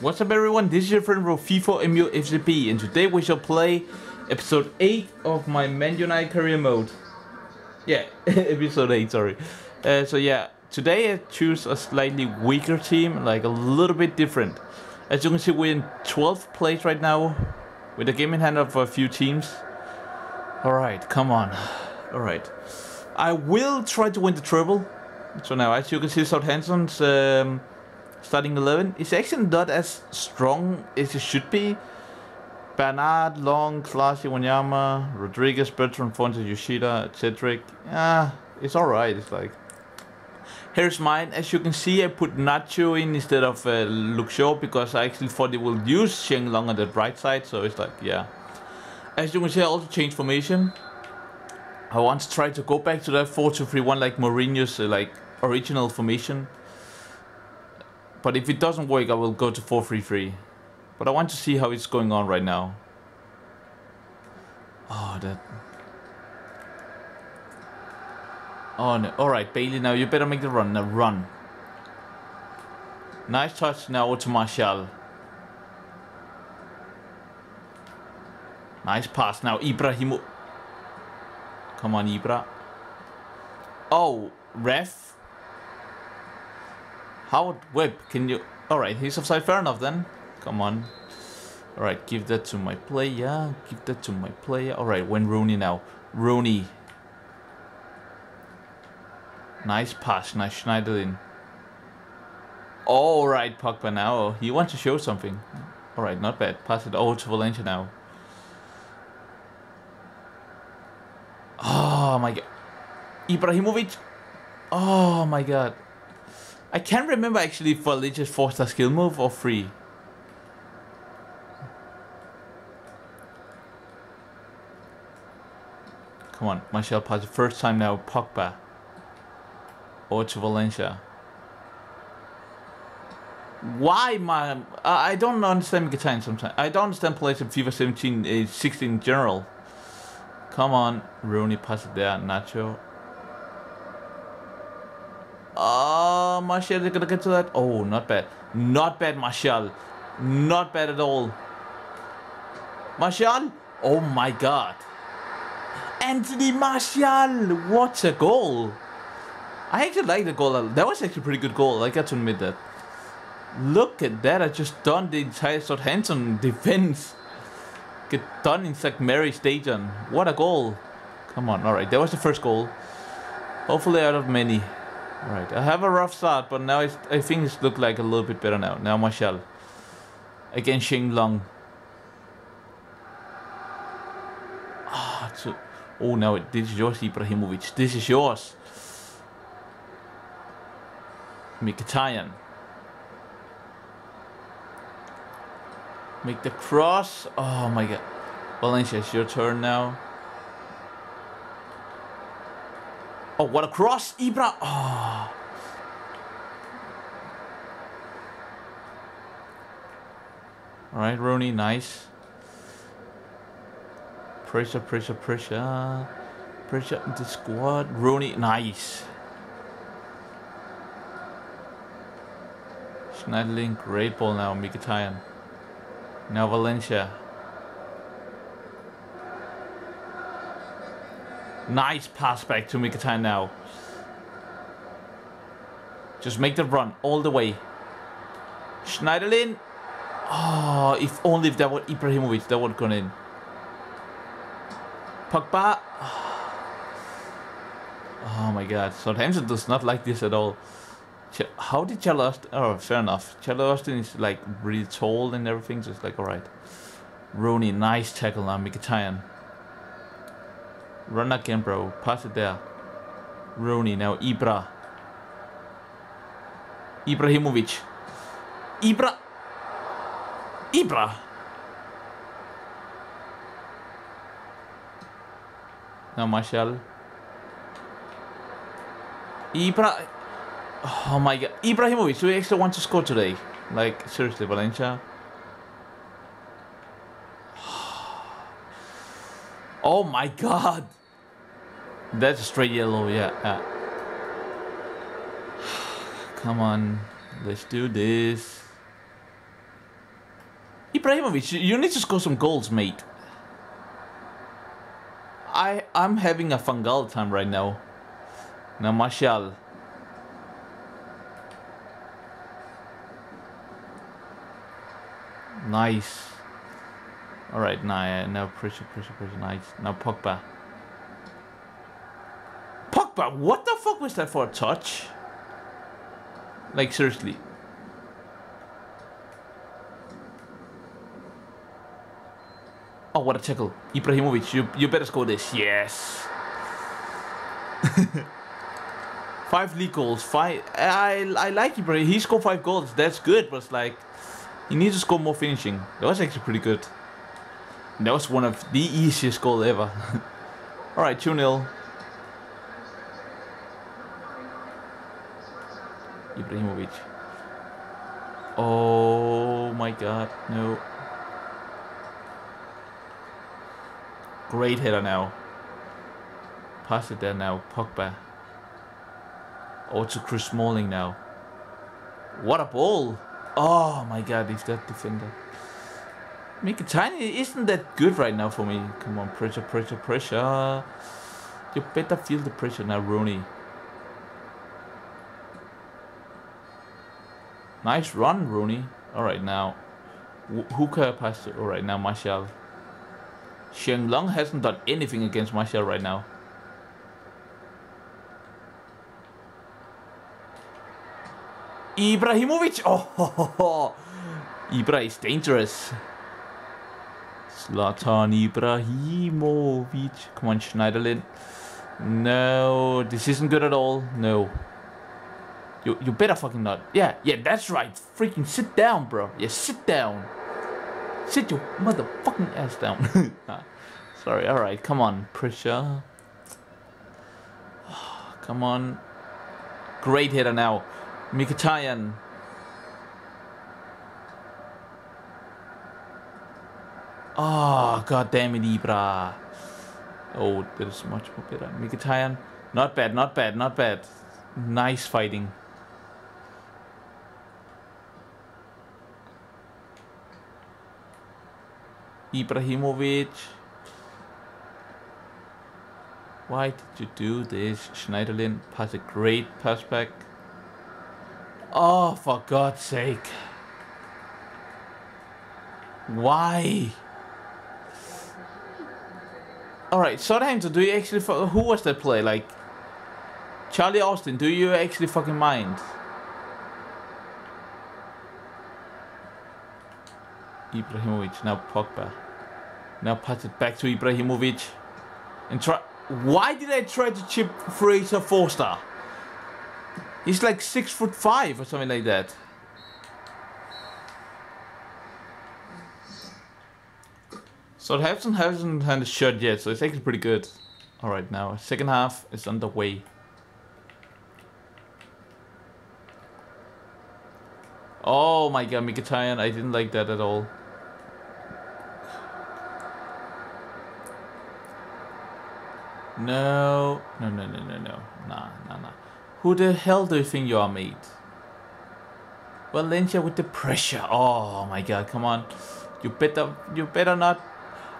What's up everyone, this is your friend from FIFA Emule FCP and today we shall play episode 8 of my Man United career mode. Yeah, episode 8, sorry. Uh, so yeah, today I choose a slightly weaker team, like a little bit different. As you can see we're in 12th place right now, with a game in hand of a few teams. Alright, come on. Alright. I will try to win the treble. So now, as you can see, Southampton's um, starting 11 is actually not as strong as it should be. Bernard, Long, Clasie, Wanyama, Rodriguez, Bertrand, Fonte, Yoshida, Cedric. Yeah, it's alright. It's like. Here's mine. As you can see, I put Nacho in instead of uh, because I actually thought they will use Shane Long on the right side. So it's like, yeah. As you can see, I also changed formation. I want to try to go back to that 4-2-3-1 like Mourinho's uh, like original formation. But if it doesn't work, I will go to 4-3-3. But I want to see how it's going on right now. Oh, that... Oh, no. Alright, Bailly, now you better make the run. Now run. Nice touch now to Martial. Nice pass now, Ibrahimo. Come on, Ibra. Oh, ref. Howard Webb, can you... Alright, he's offside, fair enough then. Come on. Alright, give that to my player. Give that to my player. Alright, when Rooney now. Rooney. Nice pass, nice Schneiderlin. Alright, Pogba now. He wants to show something. Alright, not bad. Pass it over to Valencia now. Oh my god. Ibrahimovic. Oh my god. I can't remember actually if Valencia's forced a skill move or free. Come on, Martial pass first time now, Pogba. Or to Valencia. Why my... I don't understand Mkhitaryan sometimes. I don't understand players in FIFA 17, uh, 16 in general. Come on, Rooney pass it there, Nacho. Oh, Martial is gonna get to that. Oh, not bad. Not bad, Martial. Not bad at all. Martial? Oh my god. Anthony Martial! What a goal! I actually like the goal. That was actually a pretty good goal. I got to admit that. Look at that. I just done the entire Southampton defense. Get done in St. Mary Stadium. What a goal. Come on. Alright, that was the first goal. Hopefully out of many. Alright, I have a rough start, but now I think it's look like a little bit better now. Now Martial. Against Shane Long. Ah, oh, oh, now this is yours, Ibrahimovic. This is yours. Mkhitaryan. Make the cross. Oh my god. Valencia, it's your turn now. Oh, what a cross, Ibra. Oh. Alright, Rooney, nice. Pressure, pressure, pressure. Pressure into squad. Rooney, nice. Schneiderlin, great ball now, Mkhitaryan. Now Valencia. Nice pass back to Mkhitaryan now. Just make the run all the way. Schneiderlin. Oh, if only if that were Ibrahimovic, that would gone in. Pogba. Oh my god, Southampton does not like this at all. How did Charlie Austin... Oh, fair enough. Charlie Austin is like really tall and everything, so it's like, alright. Rooney, nice tackle now, Mkhitaryan. Run again. Pass it there. Rooney, now Ibra. Ibrahimovic. Ibra. Ibra. Now Martial. Ibra. Oh my god. Ibrahimovic, do we actually want to score today? Like, seriously, Valencia? Oh my god! That's a straight yellow, yeah. yeah. Come on, let's do this. Ibrahimovic, you need to score some goals, mate. I I'm having a fungal time right now. Now Martial. Nice. Alright, now, now pressure, pressure, pressure, nice. Now Pogba. Pogba, what the fuck was that for a touch? Like, seriously. Oh, what a tackle. Ibrahimovic, you, you better score this. Yes. five league goals. Five. I I like Ibrahim. He scored five goals. That's good, but it's like he needs to score more finishing. That was actually pretty good. That was one of the easiest goals ever. All right, two 0 Ibrahimovic. Oh my God, no. Great header now. Pass it there now, Pogba. Oh, to Chris Smalling now. What a ball! Oh my god, if that defender. Mkhitaryan isn't that good right now for me. Come on, pressure, pressure, pressure. You better feel the pressure now, Rooney. Nice run, Rooney. Alright, now. Who can I pass to? Alright, now Martial. Shane Long hasn't done anything against Martial right now. Ibrahimovic! Oh, ho, ho, ho. Ibra is dangerous. Zlatan Ibrahimovic. Come on, Schneiderlin. No, this isn't good at all. No. You, you better fucking not. Yeah, yeah, that's right. Freaking sit down, bro. Yeah, sit down. Sit your motherfucking ass down. Sorry, alright, come on. Pressure. come on. Great hitter now. Mkhitaryan. Oh, ah, god damn it, Ibra. Oh, that is much more better. Mkhitaryan. Not bad, not bad, not bad. Nice fighting. Ibrahimovic. Why did you do this? Schneiderlin pass a great pass back. Oh, for God's sake. Why? Alright, Southampton, do you actually... Who was that play? Like, Charlie Austin, do you actually fucking mind? Ibrahimovic, now Pogba. Now pass it back to Ibrahimovic. And try... Why did I try to chip Fraser Forster? He's like six foot five or something like that. So Southampton hasn't had a shot yet, so it's actually pretty good. Alright, now second half is underway. Oh my god, Mkhitaryan, I didn't like that at all. No, no, no, no, no, no, nah, nah, nah. Who the hell do you think you are, mate? Valencia with the pressure. Oh my god, come on. You better, you better not.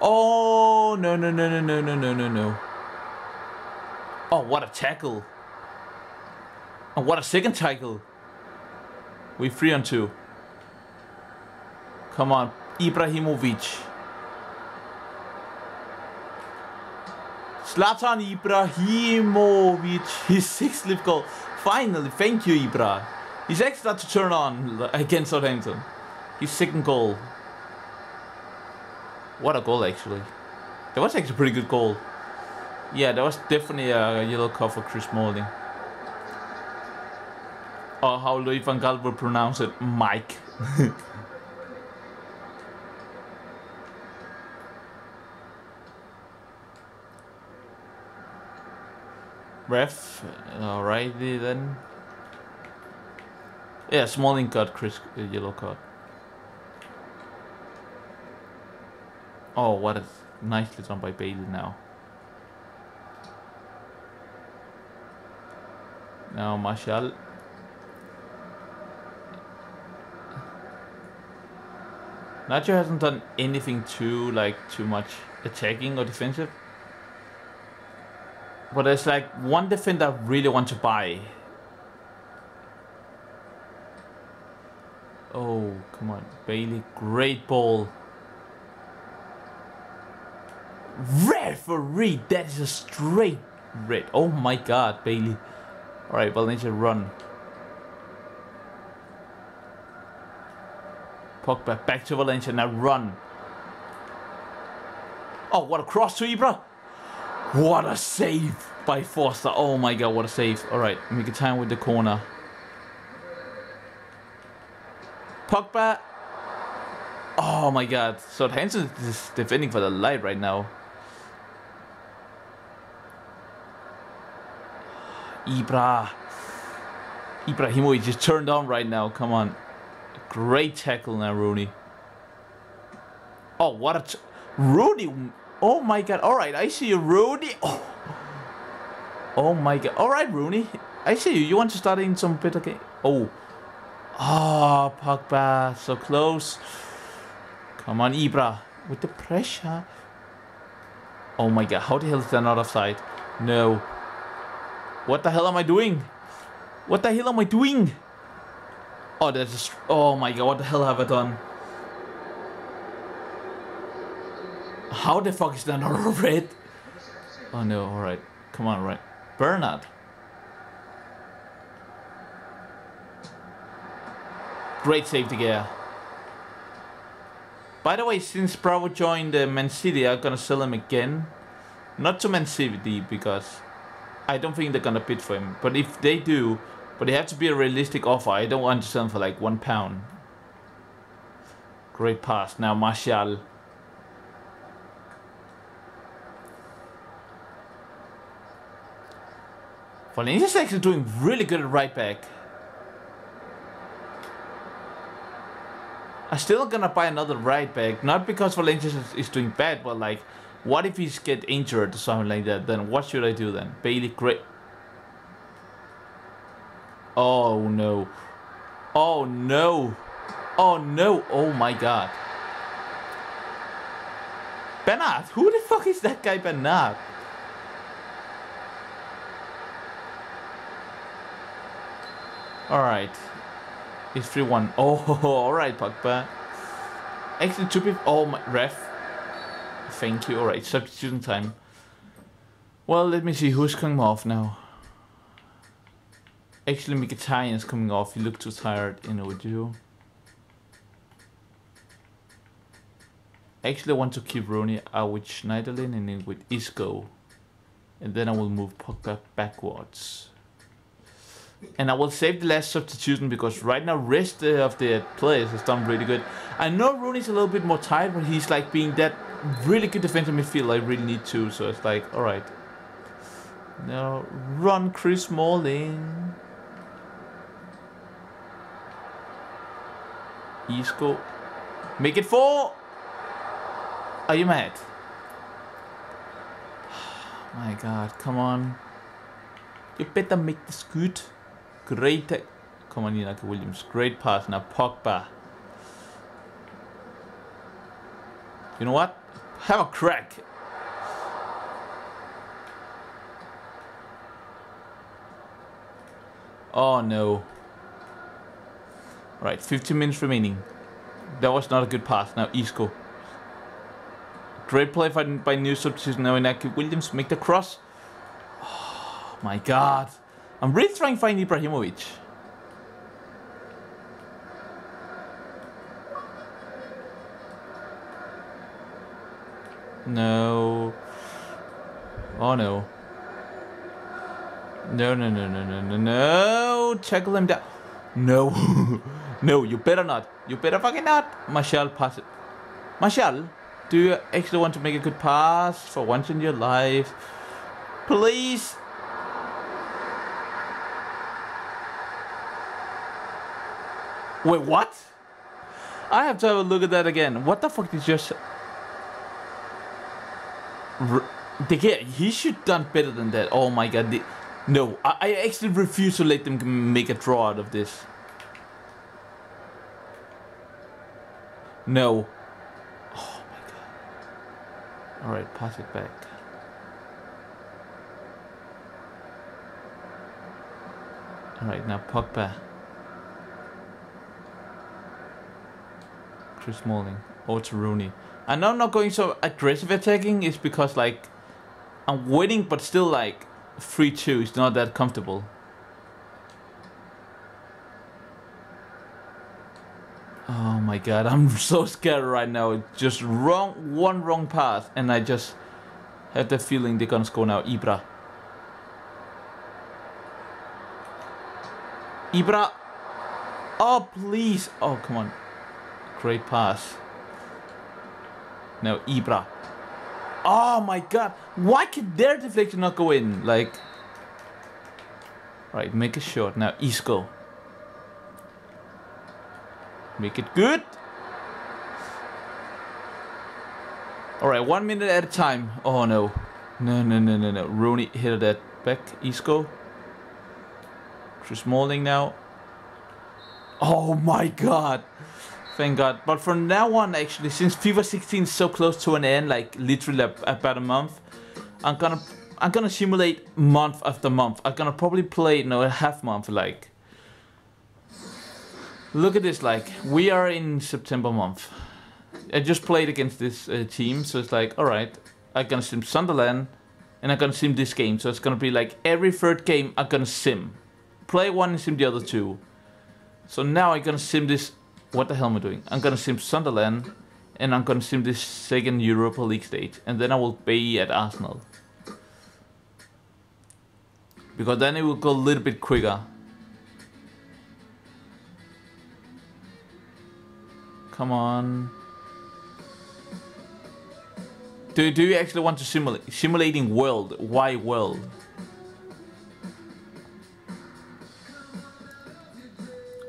Oh, no, no, no, no, no, no, no, no, no. Oh, what a tackle. And what a second tackle. We three on two. Come on, Ibrahimovic. Zlatan Ibrahimovic, his sixth live goal. Finally, thank you, Ibra. He's extra to turn on against Southampton. His second goal. What a goal, actually. That was actually a pretty good goal. Yeah, that was definitely a yellow card for Chris Smalling. Or how Louis van Gaal would pronounce it, Mike. Ref, alrighty then. Yeah, Smalling got Chris uh, yellow card. Oh, what a nicely done by Bailly now. Now Martial. Nacho hasn't done anything too like too much attacking or defensive. But there's like one defender I really want to buy. Oh, come on. Bailly, great ball. Referee, that is a straight red. Oh my god, Bailly. Alright, Valencia run. Pogba back to Valencia, now run. Oh, what a cross to Ibra. What a save by Forster. Oh my god, what a save. Alright, make a time with the corner. Pogba. Oh my god. Southampton is defending for the light right now. Ibra. Ibrahimovic just turned on right now. Come on. Great tackle now, Rooney. Oh, what a... Rooney. Oh my god. All right, I see you, Rooney. Oh. oh my god. All right, Rooney. I see you. You want to start in some better game? Oh. Oh, Pogba. So close. Come on, Ibra. With the pressure. Oh my god. How the hell is that not offside? No. What the hell am I doing? What the hell am I doing? Oh, that's. Oh my god, what the hell have I done? How the fuck is that not red? Oh no, alright. Come on, right. Bernard. Great save to get. By the way, since Bravo joined uh, Man City, I'm gonna sell him again. Not to Man City, because I don't think they're gonna bid for him. But if they do, but it has to be a realistic offer. I don't want to sell him for like one pound. Great pass. Now Martial. Valencia's actually doing really good at right back. I'm still gonna buy another right back, not because Valencia is, is doing bad, but like what if he's get injured or something like that? Then what should I do then? Bailly, great. Oh no. Oh no. Oh no. Oh my god. Bernard? Who the fuck is that guy Bernard? Alright. It's 3-1. Oh, alright, Pogba. Actually, two people. Oh, my ref. Thank you. Alright, substitution time. Well, let me see who's coming off now. Actually, Mkhitaryan is coming off. He looked too tired in audio. Actually, I want to keep Rooney out with Schneiderlin and then with Isco. And then I will move Pogba backwards. And I will save the last substitution because right now rest uh, of the players has done really good. I know Rooney's a little bit more tired, but he's like being that really good defensive midfield I really need to. So it's like, alright. Now run Chris Smalling. Isco. Make it four! Are you mad? My god, come on. You better make this good. Great. Come on, Inaki Williams. Great pass. Now Pogba. You know what? Have a crack. Oh no. Right, 15 minutes remaining. That was not a good pass. Now Isco. Great play by, new substitution now Inaki Williams. Make the cross. Oh my god. I'm really trying to find Ibrahimovic. No. Oh no. No, no, no, no, no, no, no. Tackle him down. No. no, you better not. You better fucking not. Martial, pass it. Martial, do you actually want to make a good pass for once in your life? Please. Wait, what? I have to have a look at that again. What the fuck did you just... De Gea, he should done better than that. Oh my god. The, no, I, I actually refuse to let them make a draw out of this. No. Oh my god. Alright, pass it back. Alright, now Pogba. Chris Smalling. Or oh, to Rooney. I know I'm not going so aggressive attacking is because like I'm winning but still like 3-2 is not that comfortable. Oh my god, I'm so scared right now. Just wrong one wrong pass and I just have the feeling they're gonna score now. Ibra. Ibra. Oh please. Oh come on. Great pass. Now Ibra. Oh my god. Why could their deflection not go in? Like Right, make it short. Now Isco. Make it good. Alright, one minute at a time. Oh no. No, no, no, no, no. Rooney hit that back. Isco. Chris Smalling now. Oh my god. Thank god. But from now on, actually, since FIFA 16 is so close to an end, like literally about a month, I'm gonna I'm gonna simulate month after month. I'm gonna probably play you know a half month like Look at this, like, we are in September month. I just played against this uh, team, so it's like, alright, I'm gonna sim Sunderland, and I'm gonna sim this game. So it's gonna be like, every third game I'm gonna sim. Play one and sim the other two. So now I'm gonna sim this, what the hell am I doing? I'm gonna sim Sunderland, and I'm gonna sim this second Europa League stage, and then I will be at Arsenal. Because then it will go a little bit quicker. Come on. Do, do you actually want to simulate simulating world? Why world?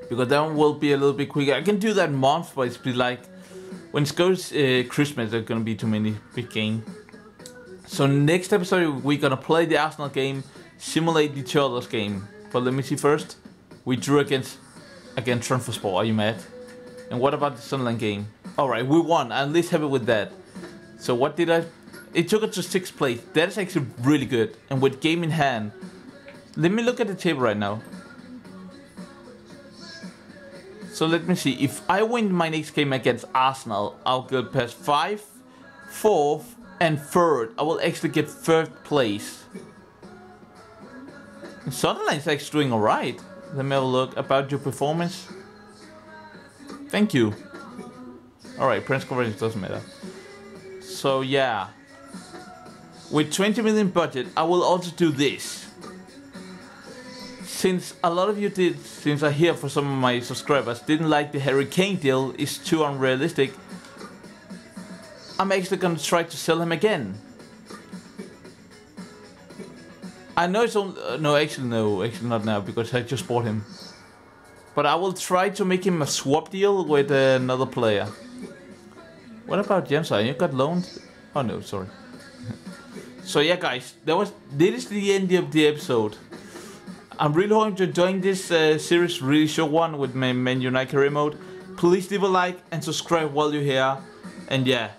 Because then will be a little bit quicker. I can do that month, but it's be like when it goes uh, Christmas, there's gonna be too many big games. So next episode we're gonna play the Arsenal game, simulate each other's game. But let me see first. We drew against against Trabzonspor. Are you mad? And what about the Sunderland game? Alright, we won. At least happy with that. So what did I... It took us to 6th place. That is actually really good. And with game in hand... Let me look at the table right now. So let me see. If I win my next game against Arsenal, I'll go past 5, 4th, and 3rd. I will actually get 3rd place. Sunderland is actually doing alright. Let me have a look about your performance. Thank you. Alright, Prince conversion doesn't matter. So yeah. With 20 million budget, I will also do this. Since a lot of you did, since I hear for some of my subscribers, didn't like the Harry Kane deal, is too unrealistic. I'm actually gonna try to sell him again. I know it's only, uh, no, actually no, actually not now, because I just bought him. But I will try to make him a swap deal with another player. What about Jensen? You got loaned? Oh no, sorry. so yeah, guys, that was this is the end of the episode. I'm really hoping to enjoying this uh, series, really short one with my Man United career mode. Please leave a like and subscribe while you're here. And yeah,